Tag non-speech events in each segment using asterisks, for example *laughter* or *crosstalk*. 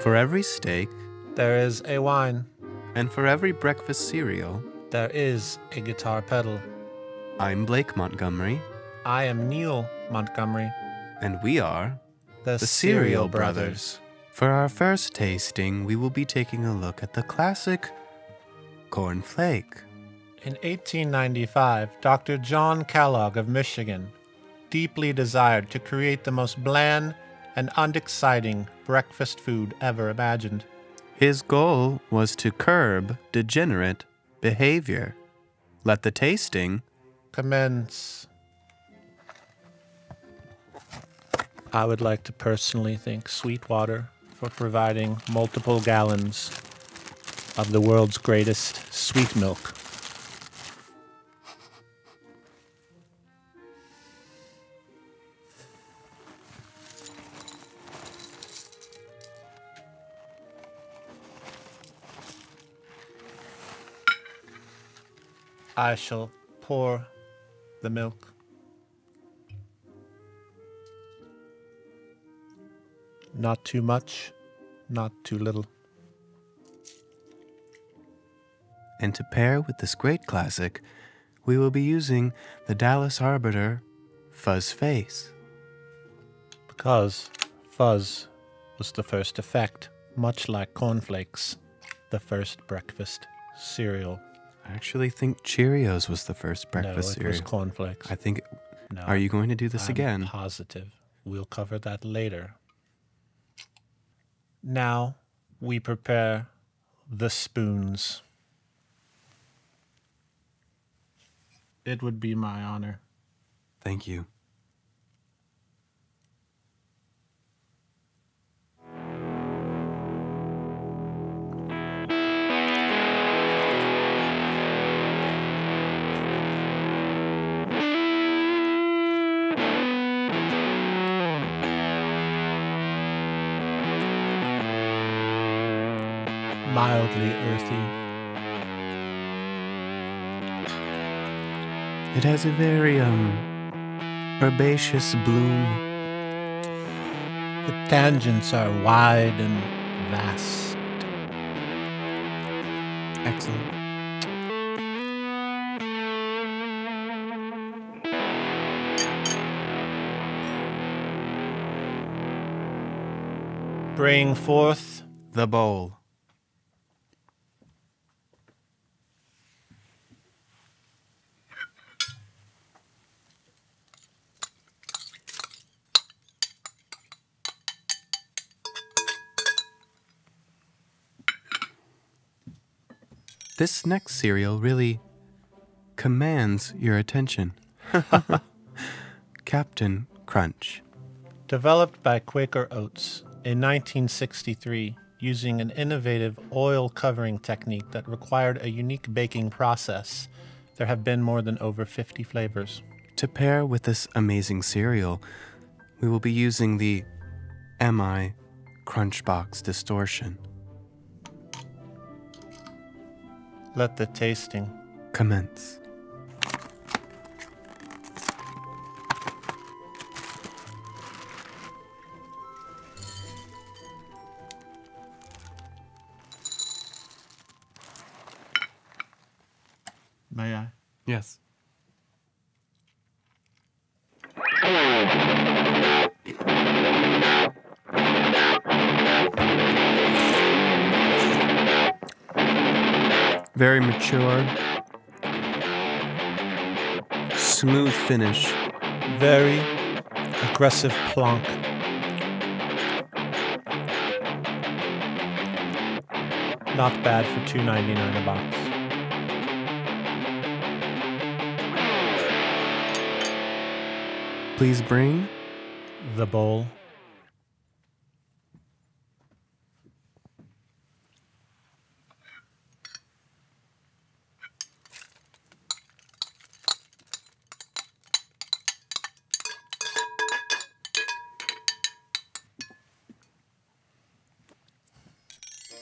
For every steak, There is a wine. and for every breakfast cereal, There is a guitar pedal. I'm Blake Montgomery, I am Neil Montgomery, and we are the, the Cereal Brothers. For our first tasting, we will be taking a look at the classic cornflake. In 1895, Dr. John Kellogg of Michigan deeply desired to create the most bland and unexciting breakfast food ever imagined. His goal was to curb degenerate behavior. Let the tasting Commence. I would like to personally thank Sweetwater for providing multiple gallons of the world's greatest sweet milk. I shall pour the milk. Not too much, not too little. And to pair with this great classic, we will be using the Dallas Arbiter Fuzz Face. Because fuzz was the first effect, much like cornflakes, the first breakfast cereal. I actually think Cheerios was the first breakfast no, it cereal. was cornflakes. I think. no, Are you going to do this I'm again? Positive. We'll cover that later. Now we prepare the spoons. It would be my honor. Thank you. Mildly earthy. It has a very um herbaceous bloom. The tangents are wide and vast. Excellent. Bring forth The bowl. This next cereal really commands your attention. *laughs* Cap'n Crunch. Developed by Quaker Oats in 1963 using an innovative oil covering technique that required a unique baking process, there have been more than over 50 flavors. To pair with this amazing cereal, we will be using the MI Crunchbox Distortion. Let the tasting. Commence. May I? Yes. Mature. Smooth finish. Very aggressive plonk. Not bad for two ninety nine a box. Please bring The bowl.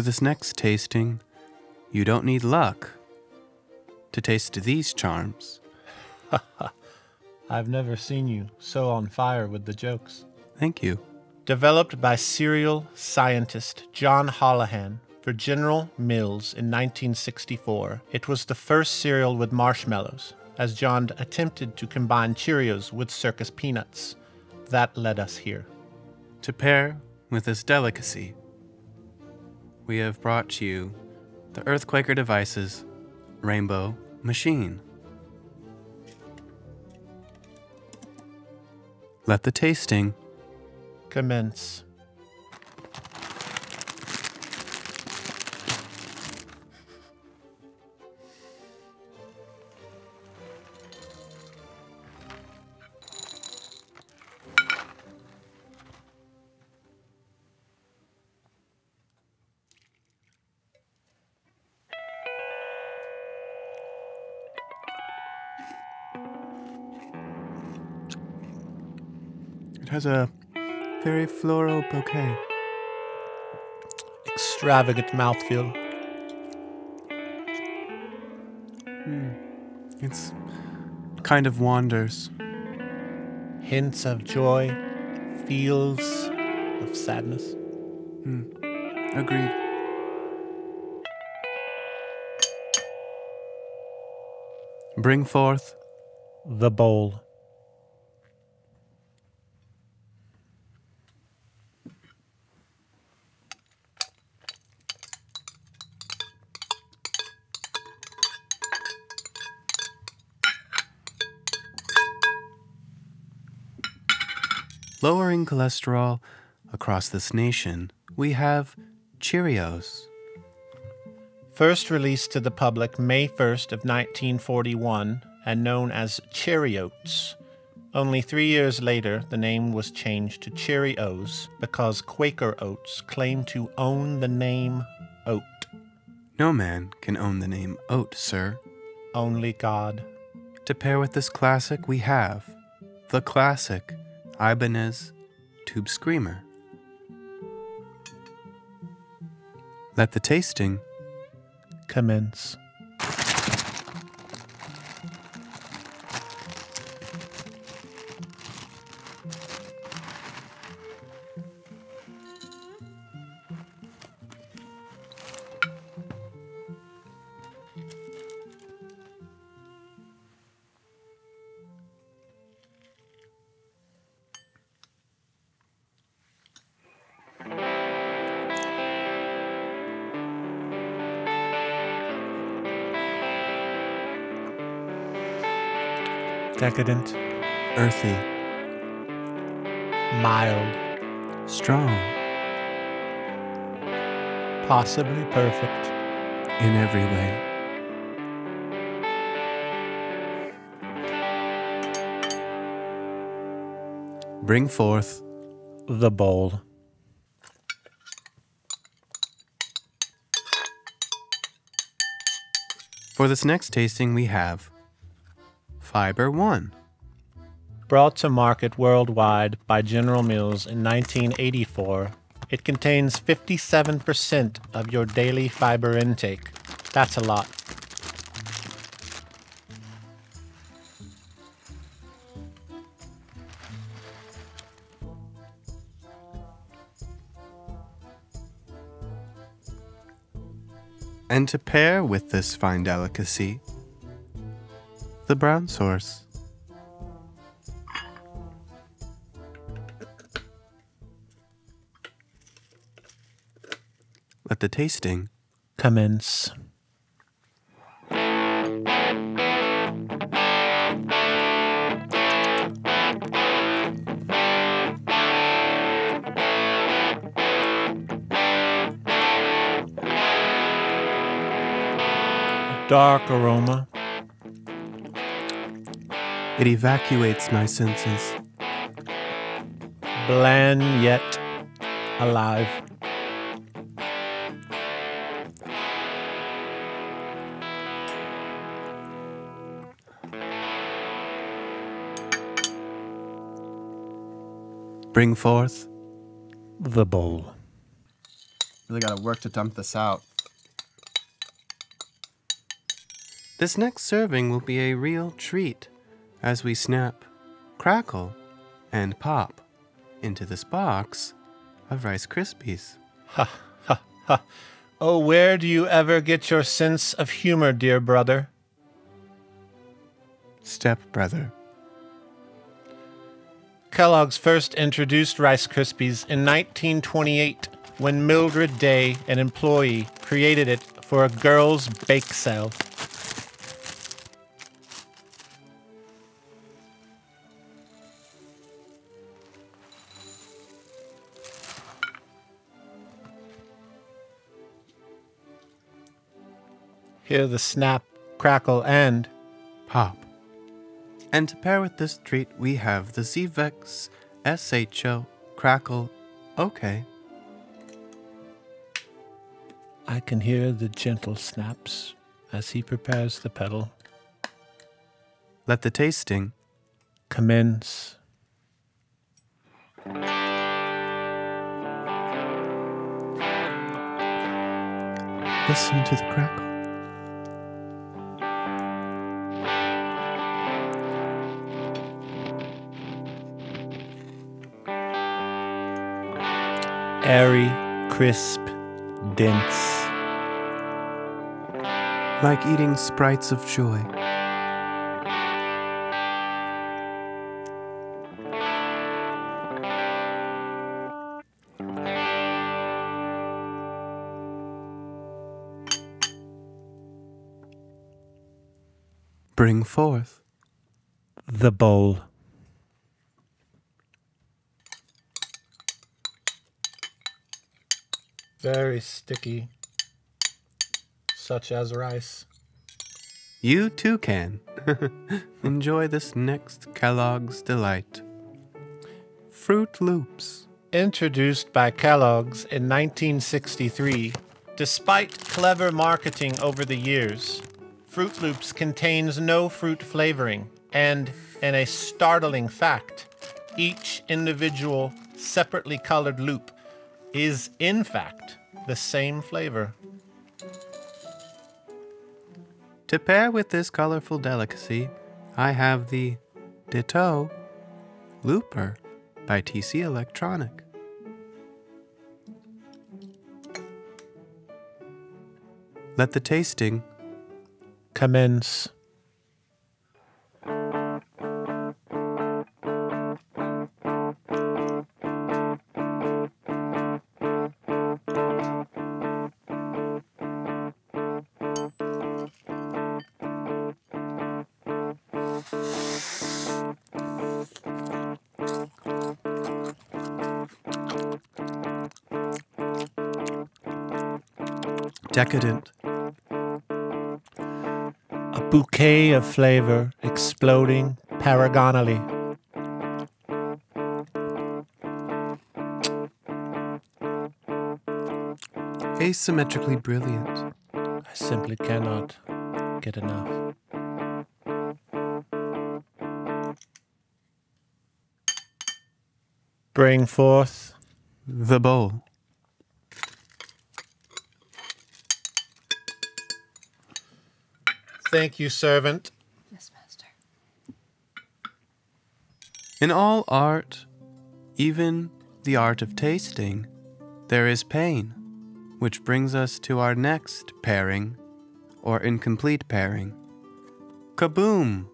For this next tasting, you don't need luck to taste these charms. *laughs* I've never seen you so on fire with the jokes. Thank you. Developed by cereal scientist John Holahan for General Mills in 1964, it was the first cereal with marshmallows, as John attempted to combine Cheerios with circus peanuts. That led us here. To pair with this delicacy, we have brought you the Earthquaker Devices Rainbow Machine. Let the tasting Commence. Has a very floral bouquet. Extravagant mouthfeel. Hmm. It's kind of wanders. Hints of joy, feels of sadness. Hmm. Agreed. Bring forth The bowl. Lowering cholesterol across this nation. We have Cheerios. First released to the public May 1st of 1941 and known as CheeriOats. Only three years later, the name was changed to Cheerios because Quaker Oats claimed to own the name oat. No man can own the name oat, sir. Only God. To pair with this classic, we have the classic Ibanez Tube Screamer. Let the tasting Commence. Decadent, earthy, mild, strong possibly perfect. in every way. Bring forth The bowl. For this next tasting, we have Fiber One. Brought to market worldwide by General Mills in 1984, it contains 57% of your daily fiber intake. That's a lot. And to pair with this fine delicacy, the Brown Source. Let the tasting Commence. Dark aroma, it evacuates my senses. bland yet alive. Bring forth The bowl. Really gotta work to dump this out. This next serving will be a real treat as we snap, crackle, and pop into this box of Rice Krispies. Ha, ha, ha. Oh, where do you ever get your sense of humor, dear brother? Step brother. Kellogg's first introduced Rice Krispies in 1928 when Mildred Day, an employee, created it for a girls' bake sale. Hear the snap, crackle, and Pop. And to pair with this treat, we have the Zvex SHO Crackle OK. I can hear the gentle snaps as he prepares the pedal. Let the tasting Commence. listen to the crackle. Airy, crisp, dense. Like eating sprites of joy. Bring forth The bowl. Very sticky, such as rice. You too can. *laughs* Enjoy this next Kellogg's Delight. Froot Loops. Introduced by Kellogg's in 1963, despite clever marketing over the years, Froot Loops contains no fruit flavoring, and in a startling fact, each individual separately colored loop is in fact the same flavor. To pair with this colorful delicacy, I have the Ditto Looper by TC Electronic. Let the tasting Commence. Decadent, A bouquet of flavor exploding paragonally. asymmetrically brilliant, I simply cannot get enough. Bring forth the bowl. Thank you, servant. Yes, master. In all art, even the art of tasting, there is pain, which brings us to our next pairing, or incomplete pairing. Kaboom!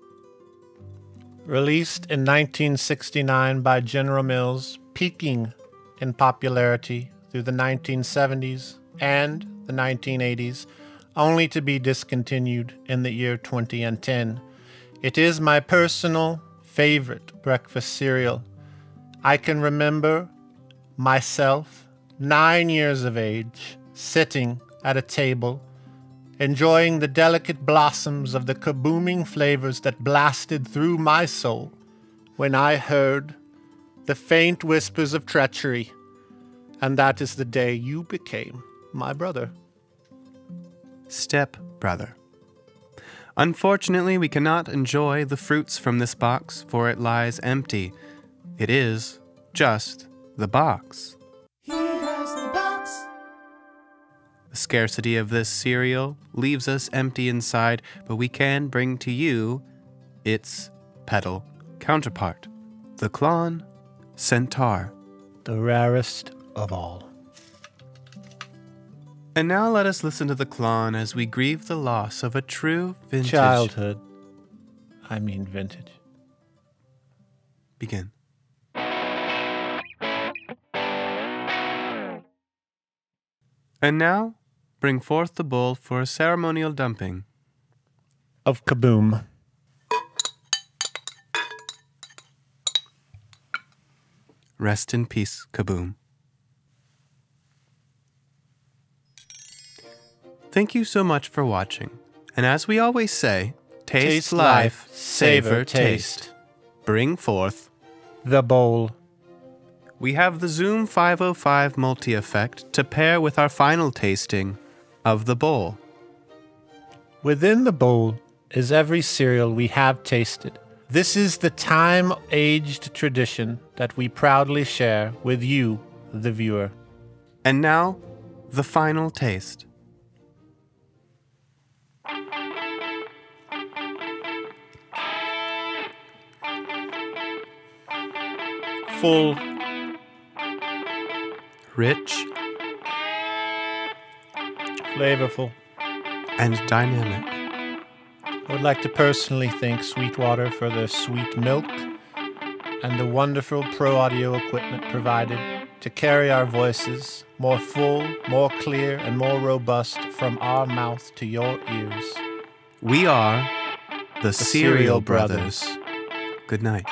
Released in 1969 by General Mills, peaking in popularity through the 1970s and the 1980s, only to be discontinued in the year 2010. It is my personal favorite breakfast cereal. I can remember myself, nine years of age, sitting at a table, enjoying the delicate blossoms of the kabooming flavors that blasted through my soul when I heard the faint whispers of treachery. And that is the day you became my brother. Step brother. Unfortunately, we cannot enjoy the fruits from this box, for it lies empty. It is just the box. The box. The scarcity of this cereal leaves us empty inside, but we can bring to you its pedal counterpart, the Klon Centaur. The rarest of all. And now let us listen to the Klon as we grieve the loss of a true vintage. Childhood. I mean vintage. Begin. And now, bring forth the bowl for a ceremonial dumping. Of kaboom. Rest in peace, Kaboom. Thank you so much for watching. And as we always say, taste, Taste life, savor, savor taste. taste. Bring forth. The bowl. We have the Zoom 505 multi effect to pair with our final tasting of the bowl. Within the bowl is every cereal we have tasted. This is the time aged tradition that we proudly share with you, the viewer. And now, the final taste. Full, Rich flavorful. and dynamic. I would like to personally thank Sweetwater for their sweet milk and the wonderful pro audio equipment provided to carry our voices more full, more clear, and more robust from our mouth to your ears. We are the, Cereal Cereal Brothers. Brothers. Good night.